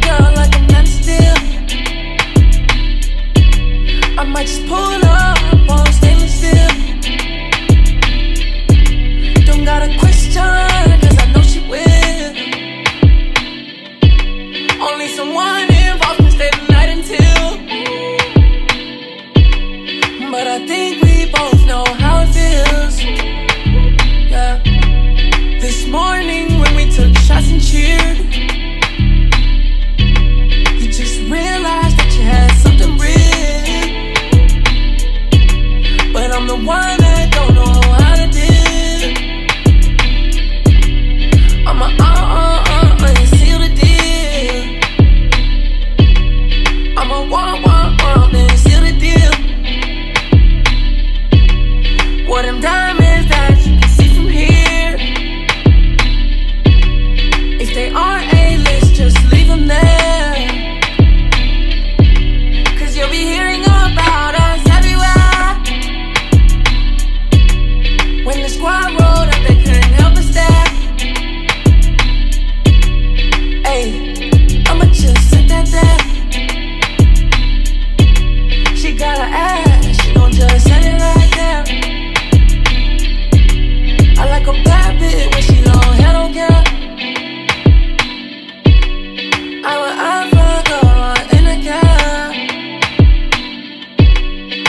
girl like I'm not still. I might just pull up. just it. I like a bitch long hair, in cab.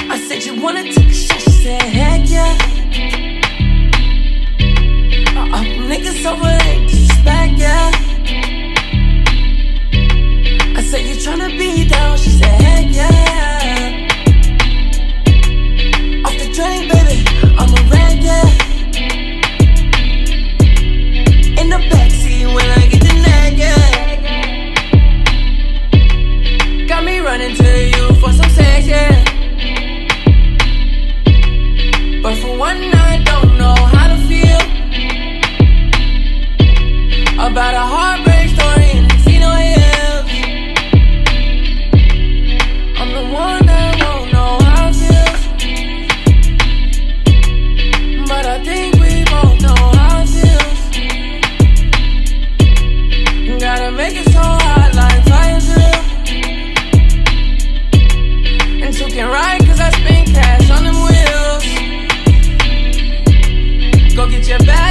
I said you wanna take a shot, she said heck yeah. I up niggas over, they back yeah. your back.